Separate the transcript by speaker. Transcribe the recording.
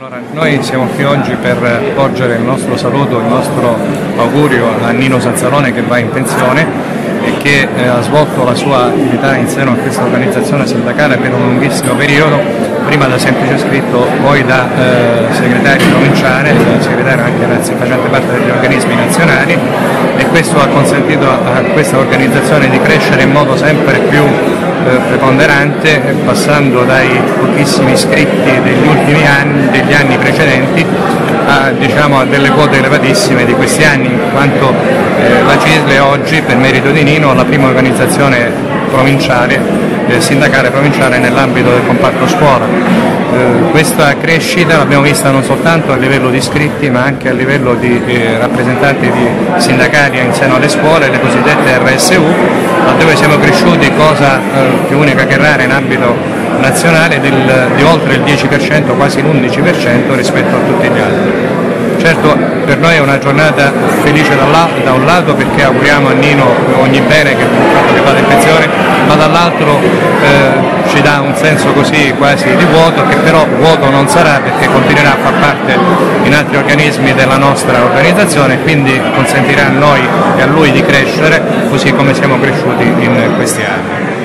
Speaker 1: Allora, noi siamo qui oggi per porgere il nostro saluto, il nostro augurio a Nino Sanzalone che va in pensione e che eh, ha svolto la sua attività in seno a questa organizzazione sindacale per un lunghissimo periodo, prima da semplice scritto, poi da eh, segretario provinciale, da segretario anche facente parte degli organismi nazionali. E questo ha consentito a questa organizzazione di crescere in modo sempre più eh, preponderante, passando dai pochissimi iscritti degli ultimi anni, degli anni precedenti, a, diciamo, a delle quote elevatissime di questi anni, in quanto eh, la CISL è oggi, per merito di Nino, la prima organizzazione provinciale, eh, sindacale provinciale nell'ambito del comparto scuola. Eh, questa crescita l'abbiamo vista non soltanto a livello di iscritti ma anche a livello di eh, rappresentanti di sindacali in seno alle scuole, le cosiddette RSU, laddove siamo cresciuti cosa eh, più unica che rara in ambito nazionale del, di oltre il 10%, quasi l'11% rispetto a tutti gli altri. Certo per noi è una giornata felice da un lato perché auguriamo a Nino ogni bene che, che vada in pensione, ma dall'altro eh, ci dà un senso così quasi di vuoto che però vuoto non sarà perché continuerà a far parte in altri organismi della nostra organizzazione e quindi consentirà a noi e a lui di crescere così come siamo cresciuti in questi anni.